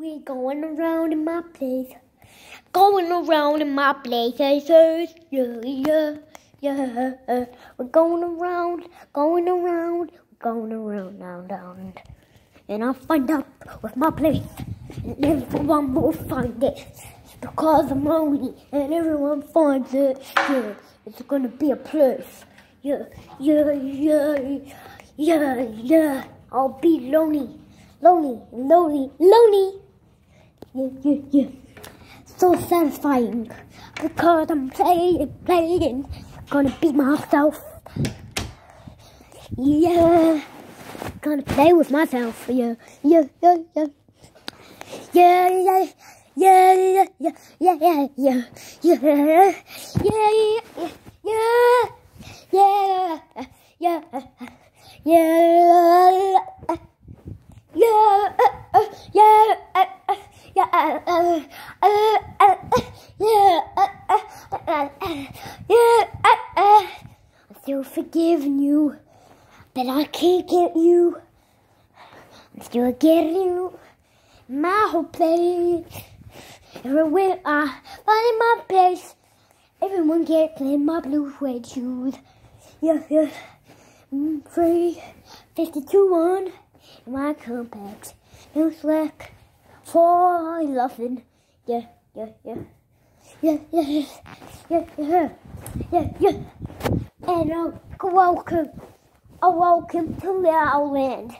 We're going around in my place. Going around in my place. Yeah, yeah, yeah. We're going around, going around, going around, down, down. And I'll find out with my place. And everyone will find it. Because I'm lonely and everyone finds it. Yeah, it's gonna be a place. Yeah, yeah, yeah, yeah, yeah. I'll be lonely, lonely, lonely, lonely. Yeah, yeah, yeah. So satisfying because I'm playing, playing. Gonna be myself. Yeah, gonna play with myself. Yeah, yeah, yeah, yeah. Yeah, yeah. Yeah, yeah, yeah, yeah, yeah, yeah, yeah, yeah, yeah, yeah, yeah, yeah, yeah, yeah, I'm still forgiving you, but I can't get you. I'm still getting you my whole place. Everywhere I find my place, everyone gets in my blue suede shoes. Yeah, yeah. Mm, Three, 52 on my compact. No slack for nothing. Yeah, yeah, yeah. Yeah, yeah, yeah, yeah, yeah, yeah. And uh, welcome, uh, welcome to the outland,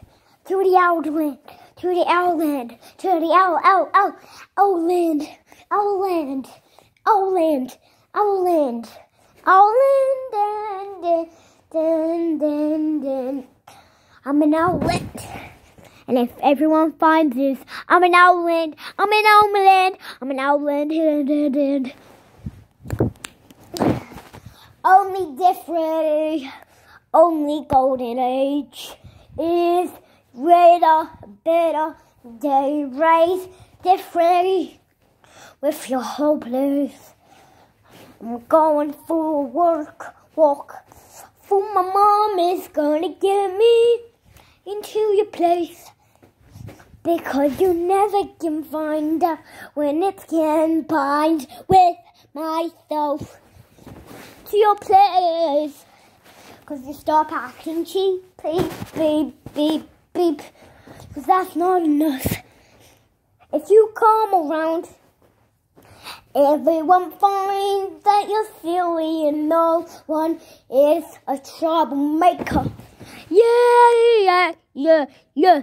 to the outland, to the outland, to the out, out, out, outland, outland, outland, outland, outland, dun, dun, dun, dun. I'm an outland. And if everyone finds this, I'm an outland, I'm an outland, I'm an dun. Only different, only golden age is greater, better, they raise different with your whole place. I'm going for work, walk, for my mom is gonna get me into your place. Because you never can find out when it's combined with myself to your place. Cause you stop acting cheap, beep, beep, beep, beep. Cause that's not enough. If you come around, everyone finds that you're silly and no one is a troublemaker. Yeah, yeah, yeah, yeah.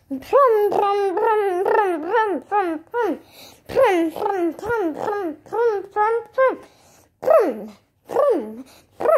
Brum, brum, brum, brum, brum, brum, brum. Brum, brum, brum, brum, brum, brum, brum. Brum, brum, brum,